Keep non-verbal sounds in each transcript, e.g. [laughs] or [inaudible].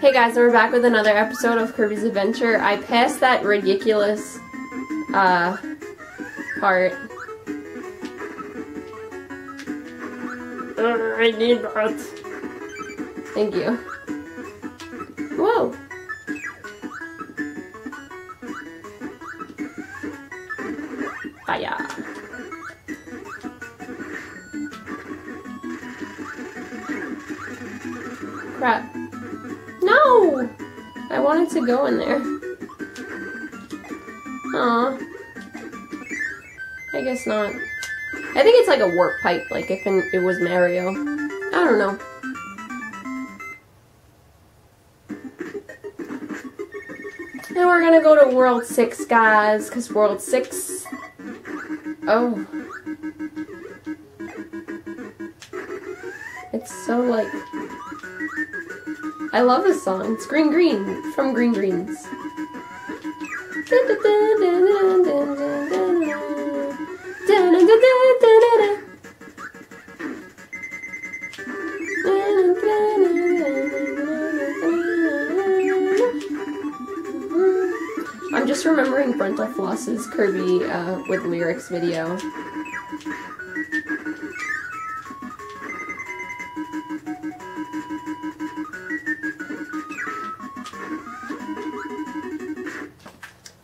Hey guys, we're back with another episode of Kirby's Adventure. I passed that ridiculous uh part. Uh, I need that. Thank you. Whoa. Fire. Crap. I wanted to go in there. Aw. I guess not. I think it's like a warp pipe, like if it was Mario. I don't know. And we're gonna go to World 6, guys, because World 6... Oh. It's so, like... I love this song. It's Green Green from Green Greens. I'm just remembering Brentalfloss's Kirby uh, with lyrics video.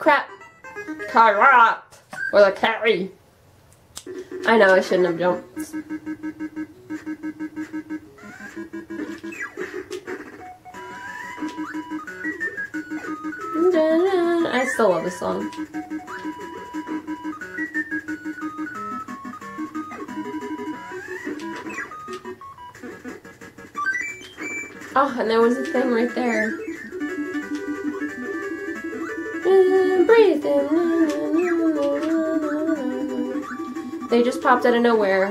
Crap. Crap. Or the carry. I know I shouldn't have jumped. I still love this song. Oh, and there was a thing right there. They just popped out of nowhere.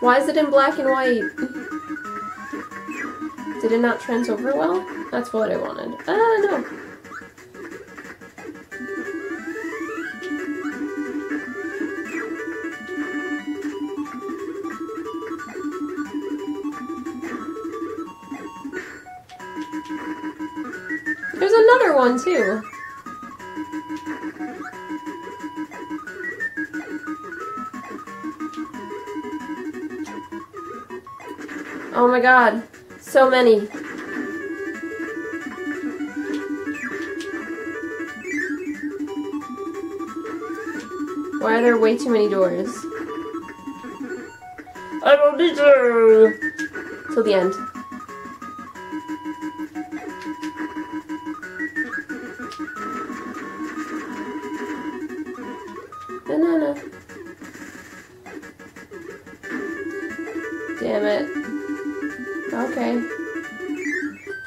Why is it in black and white? Did it not trans over well? That's what I wanted. I don't. Another one too. Oh my god. So many. Why are there way too many doors? I don't need to! Till the end.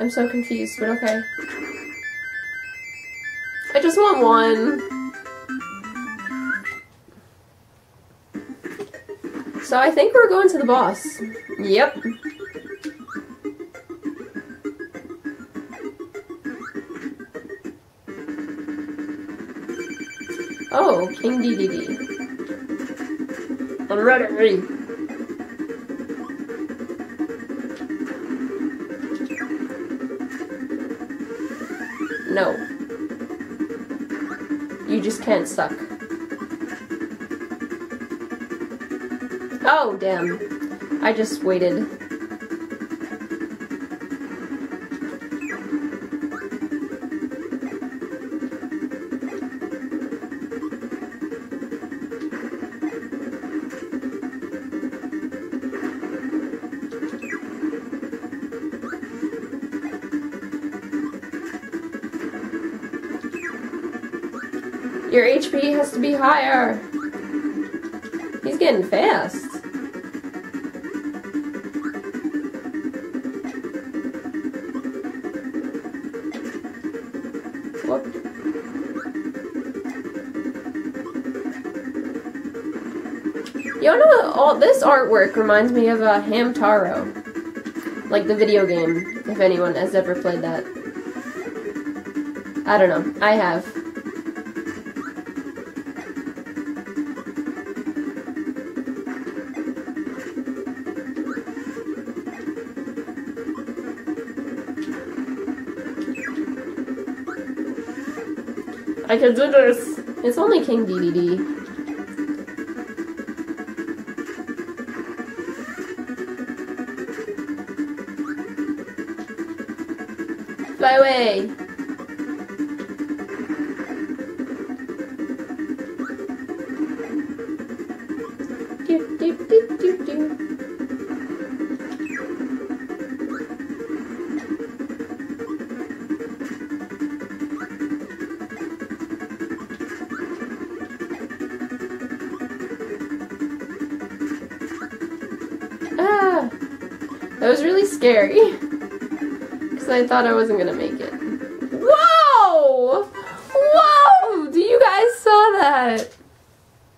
I'm so confused, but okay. I just want one. So I think we're going to the boss. Yep. Oh, King Dedede. I'm ready. You just can't suck. Oh, damn. I just waited. Your HP has to be higher. He's getting fast. You know, all this artwork reminds me of uh, Hamtaro, like the video game. If anyone has ever played that, I don't know. I have. I can do this. It's only King Dedede. Fly away. Do, do, do, do, do. That was really scary. [laughs] Because I thought I wasn't gonna make it. Whoa! Whoa! Do you guys saw that?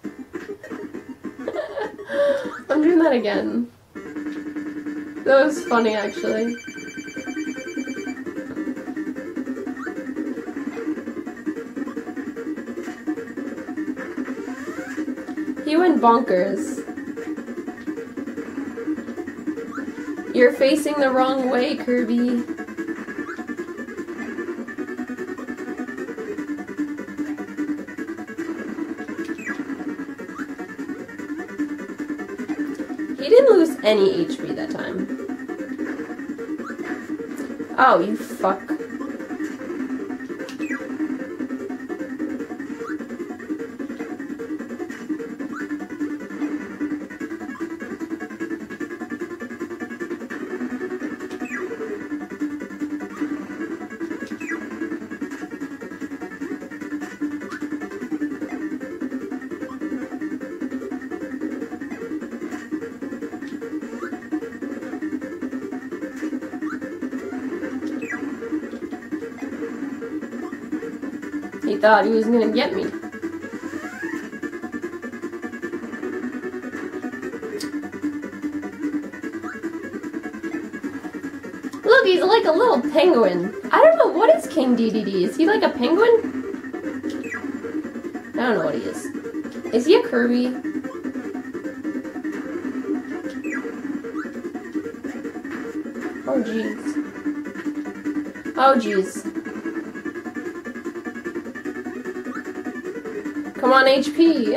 [laughs] I'm doing that again. That was funny, actually. He went bonkers. You're facing the wrong way, Kirby. He didn't lose any HP that time. Oh, you fuck. Thought he was gonna get me. Look, he's like a little penguin. I don't know, what is King Dedede? Is he like a penguin? I don't know what he is. Is he a Kirby? Oh, jeez. Oh, jeez. Come on, HP.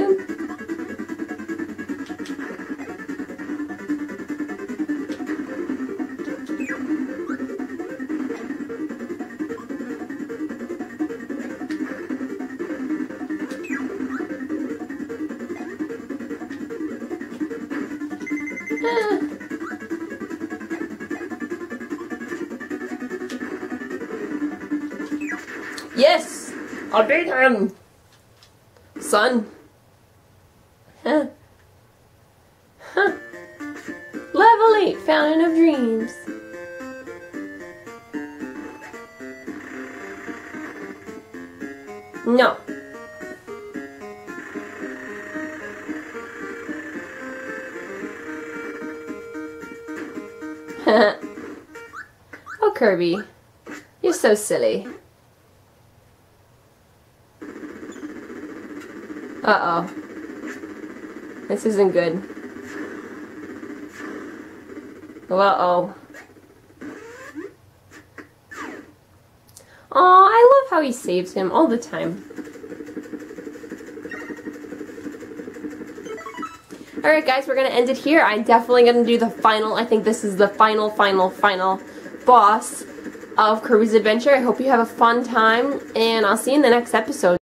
Yes! I beat him! Son. Huh. Huh. Level 8, Fountain of Dreams. No. [laughs] oh, Kirby. You're so silly. Uh oh. This isn't good. Uh oh. I love how he saves him all the time. Alright guys, we're gonna end it here. I'm definitely gonna do the final, I think this is the final, final, final boss of Kirby's Adventure. I hope you have a fun time, and I'll see you in the next episode.